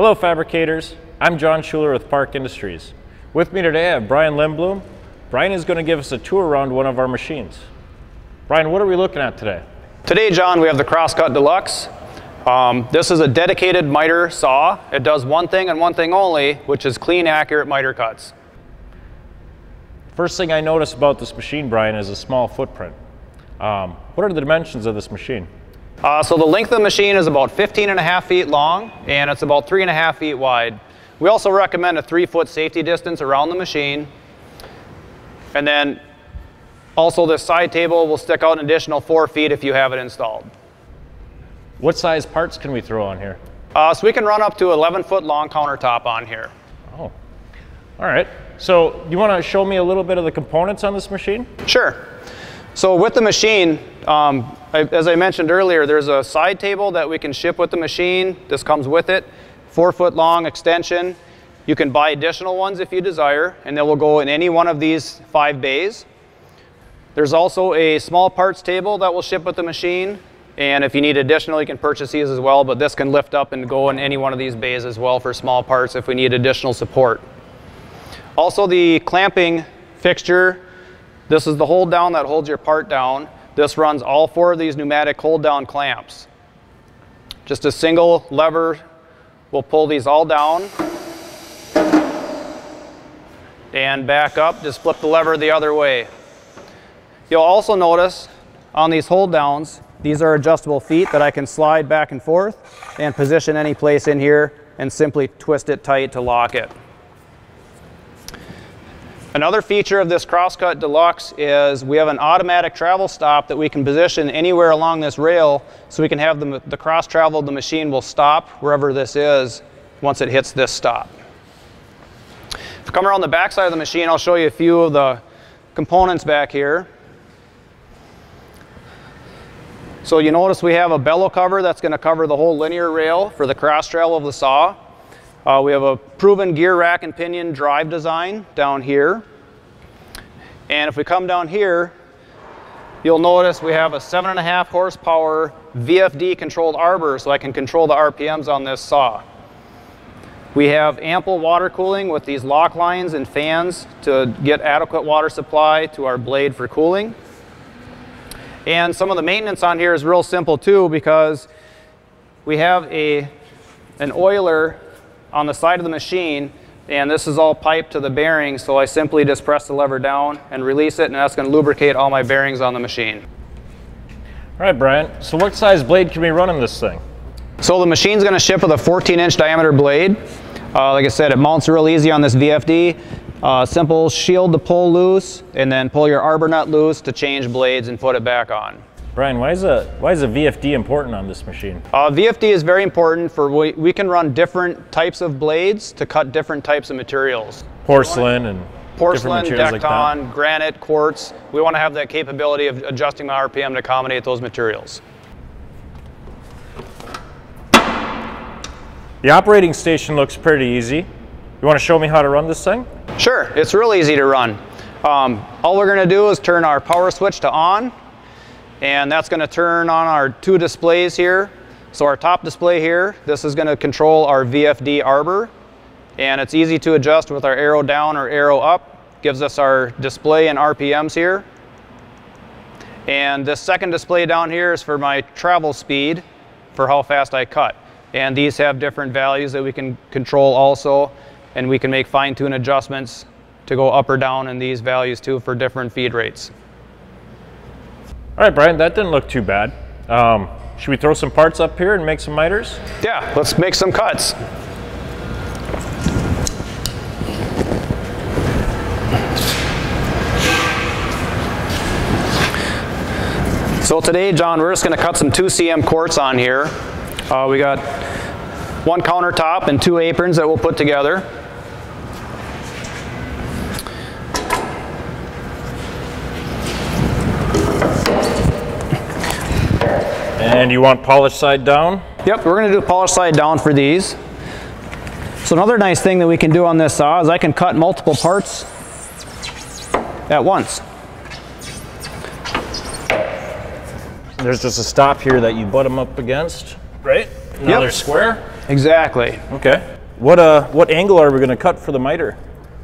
Hello fabricators, I'm John Schuler with Park Industries. With me today I have Brian Lindblom. Brian is going to give us a tour around one of our machines. Brian, what are we looking at today? Today, John, we have the Crosscut Deluxe. Um, this is a dedicated miter saw. It does one thing and one thing only, which is clean, accurate miter cuts. First thing I notice about this machine, Brian, is a small footprint. Um, what are the dimensions of this machine? Uh, so the length of the machine is about 15 and a half feet long, and it's about three and a half feet wide. We also recommend a three foot safety distance around the machine. And then also this side table will stick out an additional four feet if you have it installed. What size parts can we throw on here? Uh, so we can run up to 11 foot long countertop on here. Oh, all right. So you want to show me a little bit of the components on this machine? Sure. So with the machine, um, I, as I mentioned earlier, there's a side table that we can ship with the machine. This comes with it. Four foot long extension. You can buy additional ones if you desire, and they will go in any one of these five bays. There's also a small parts table that will ship with the machine. And if you need additional, you can purchase these as well, but this can lift up and go in any one of these bays as well for small parts if we need additional support. Also the clamping fixture, this is the hold down that holds your part down. This runs all four of these pneumatic hold down clamps. Just a single lever will pull these all down and back up, just flip the lever the other way. You'll also notice on these hold downs, these are adjustable feet that I can slide back and forth and position any place in here and simply twist it tight to lock it. Another feature of this Crosscut Deluxe is we have an automatic travel stop that we can position anywhere along this rail so we can have the, the cross travel the machine will stop wherever this is once it hits this stop. If I come around the back side of the machine, I'll show you a few of the components back here. So you notice we have a bellow cover that's going to cover the whole linear rail for the cross travel of the saw. Uh, we have a proven gear rack and pinion drive design down here. And if we come down here, you'll notice we have a seven and a half horsepower VFD controlled arbor so I can control the RPMs on this saw. We have ample water cooling with these Loc-Lines and fans to get adequate water supply to our blade for cooling. And some of the maintenance on here is real simple too because we have a, an oiler on the side of the machine and this is all piped to the bearings so I simply just press the lever down and release it and that's going to lubricate all my bearings on the machine. All right, Brian. So what size blade can we run in this thing? So the machine's going to ship with a 14 inch diameter blade. Uh, like I said, it mounts real easy on this VFD. Uh, simple shield to pull loose and then pull your arbor nut loose to change blades and put it back on. Brian, why is a why is a VFD important on this machine? Uh, VFD is very important for we, we can run different types of blades to cut different types of materials. Porcelain and porcelain, Dekton, like granite, quartz. We want to have that capability of adjusting my RPM to accommodate those materials. The operating station looks pretty easy. You want to show me how to run this thing? Sure, it's real easy to run. Um, all we're going to do is turn our power switch to on and that's going to turn on our two displays here. So our top display here, this is going to control our VFD arbor and it's easy to adjust with our arrow down or arrow up. Gives us our display and RPMs here. And this second display down here is for my travel speed for how fast I cut. And these have different values that we can control also and we can make fine-tune adjustments to go up or down in these values too for different feed rates. All right, Brian, that didn't look too bad. Um, should we throw some parts up here and make some miters? Yeah, let's make some cuts. So today, John, we're just going to cut some 2cm quartz on here. Uh, we got one countertop and two aprons that we'll put together. And you want polished side down? Yep, we're going to do polished side down for these. So another nice thing that we can do on this saw is I can cut multiple parts at once. There's just a stop here that you butt them up against, right? Another yep. square. Exactly. Okay. What uh, what angle are we going to cut for the miter?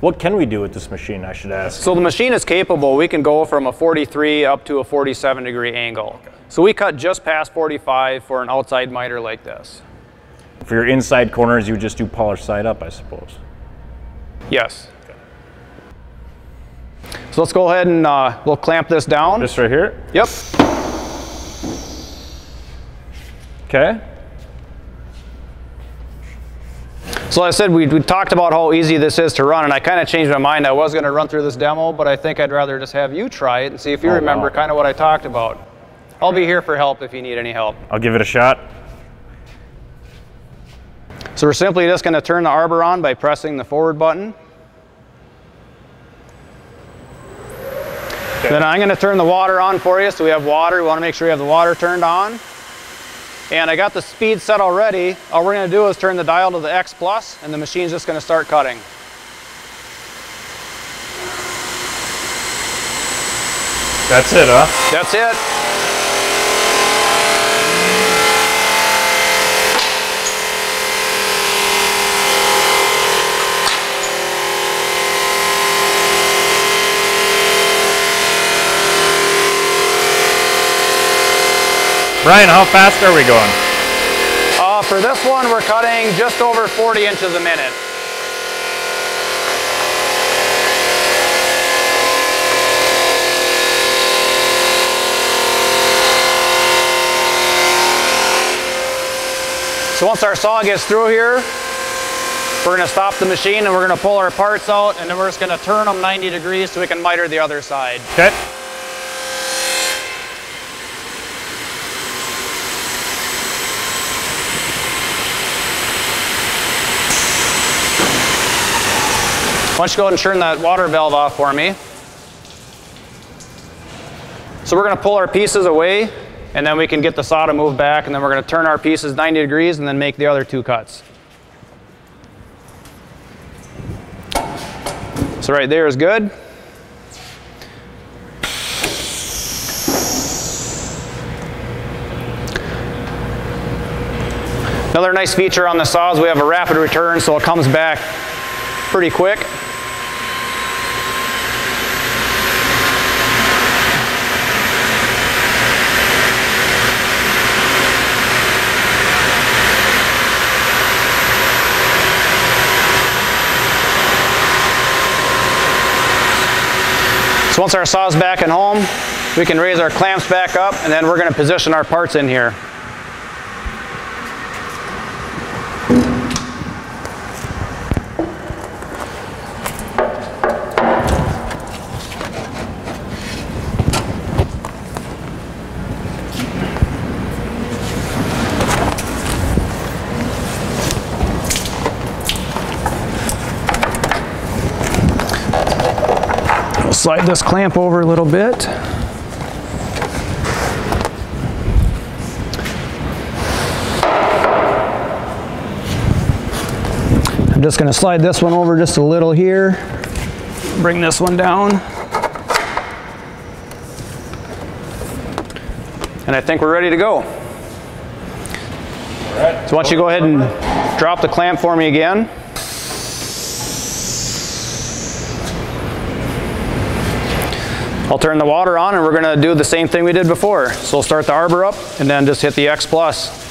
What can we do with this machine? I should ask. So the machine is capable. We can go from a 43 up to a 47 degree angle. So we cut just past 45 for an outside miter like this. For your inside corners, you would just do polished side up, I suppose. Yes. So let's go ahead and uh, we'll clamp this down. This right here. Yep. Okay. So I said we, we talked about how easy this is to run, and I kind of changed my mind. I was going to run through this demo, but I think I'd rather just have you try it and see if you Oh, remember wow. kind of what I talked about. I'll be here for help if you need any help. I'll give it a shot. So we're simply just going to turn the arbor on by pressing the forward button. Then I'm going to turn the water on for you. So we have water. We want to make sure we have the water turned on. And I got the speed set already. All we're going to do is turn the dial to the X plus, and the machine's just going to start cutting. That's it, huh? That's it. Brian, how fast are we going? Uh, for this one, we're cutting just over 40 inches a minute. So once our saw gets through here, we're going to stop the machine and we're going to pull our parts out and then we're just going to turn them 90 degrees so we can miter the other side. Okay. Why don't you go ahead and turn that water valve off for me? So we're going to pull our pieces away and then we can get the saw to move back and then we're going to turn our pieces 90 degrees and then make the other two cuts. So right there is good. Another nice feature on the saw is we have a rapid return so it comes back pretty quick. So once our saw's back at home, we can raise our clamps back up and then we're going to position our parts in here. Slide this clamp over a little bit. I'm just going to slide this one over just a little here. Bring this one down. And I think we're ready to go. So why don't you go ahead and drop the clamp for me again. I'll turn the water on and we're going to do the same thing we did before. So we'll start the arbor up and then just hit the X plus.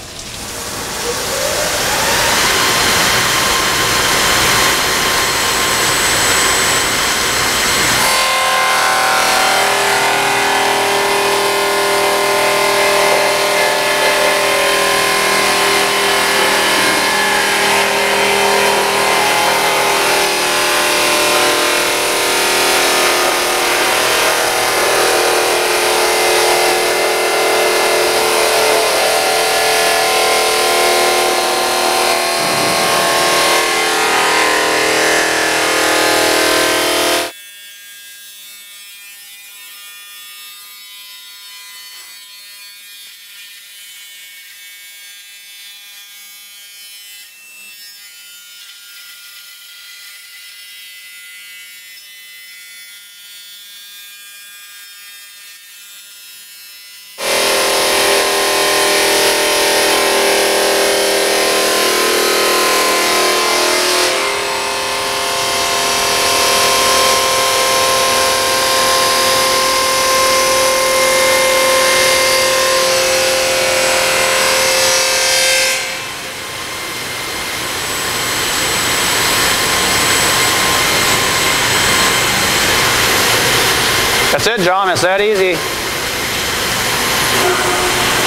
John. It's that easy.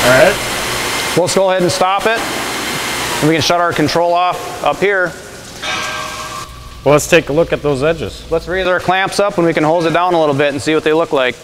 All right. Let's go ahead and stop it. And we can shut our control off up here. Well, let's take a look at those edges. Let's raise our clamps up and we can hose it down a little bit and see what they look like.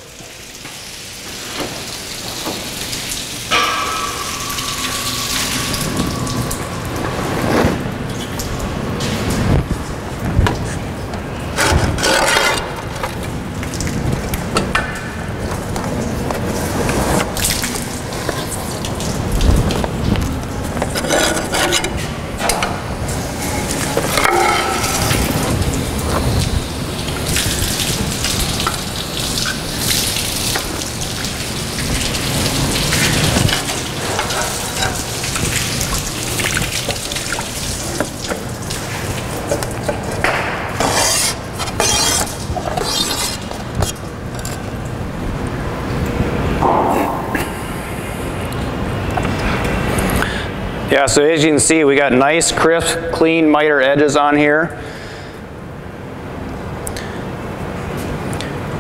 So as you can see, we got nice, crisp, clean miter edges on here.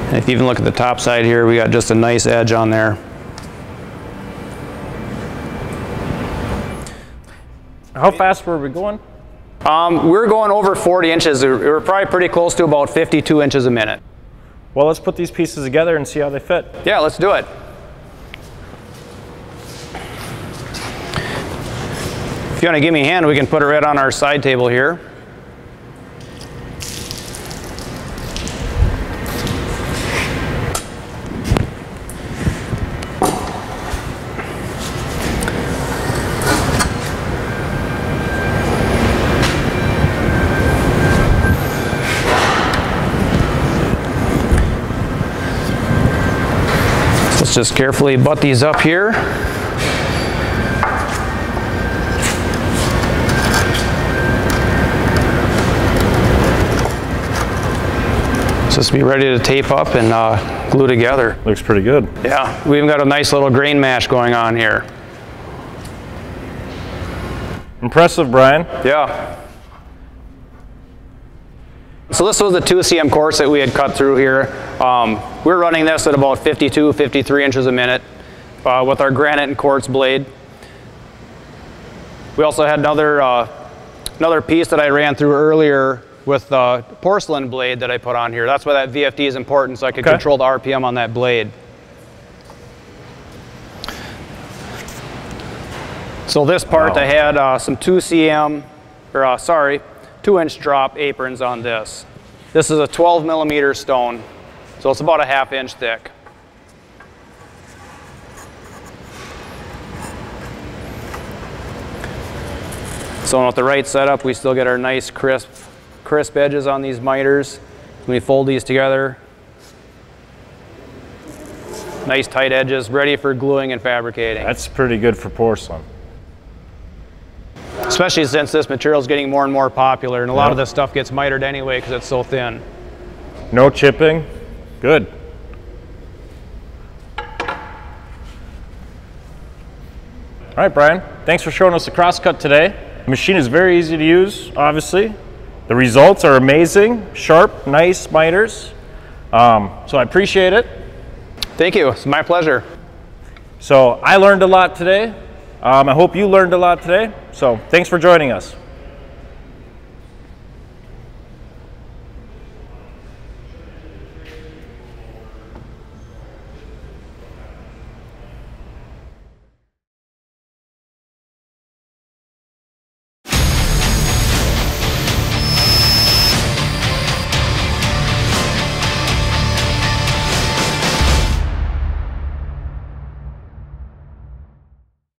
And if you even look at the top side here, we got just a nice edge on there. How fast were we going? Um, we're going over 40 inches. We're probably pretty close to about 52 inches a minute. Well, let's put these pieces together and see how they fit. Yeah, let's do it. If you want to give me a hand, we can put it right on our side table here. Let's just carefully butt these up here. Just be ready to tape up and uh, glue together. Looks pretty good. Yeah, we even got a nice little grain match going on here. Impressive, Brian. Yeah. So this was the 2cm quartz that we had cut through here. Um, we're running this at about 52, 53 inches a minute uh, with our granite and quartz blade. We also had another, uh, another piece that I ran through earlier with the porcelain blade that I put on here. That's why that VFD is important, so I can Okay. control the RPM on that blade. So this part, Wow. I had uh, some 2cm, or uh, sorry, 2 inch drop aprons on this. This is a 12 millimeter stone, so it's about a half inch thick. So with the right setup, we still get our nice crisp, crisp edges on these miters. When we fold these together, nice tight edges, ready for gluing and fabricating. That's pretty good for porcelain. Especially since this material is getting more and more popular, and a lot of this stuff gets mitered anyway because it's so thin. No chipping. Good. All right, Brian. Thanks for showing us the crosscut today. The machine is very easy to use, obviously. The results are amazing, sharp, nice miters. Um, so I appreciate it. Thank you. It's my pleasure. So I learned a lot today. Um, I hope you learned a lot today. So thanks for joining us.